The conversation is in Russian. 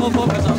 Слава Бога за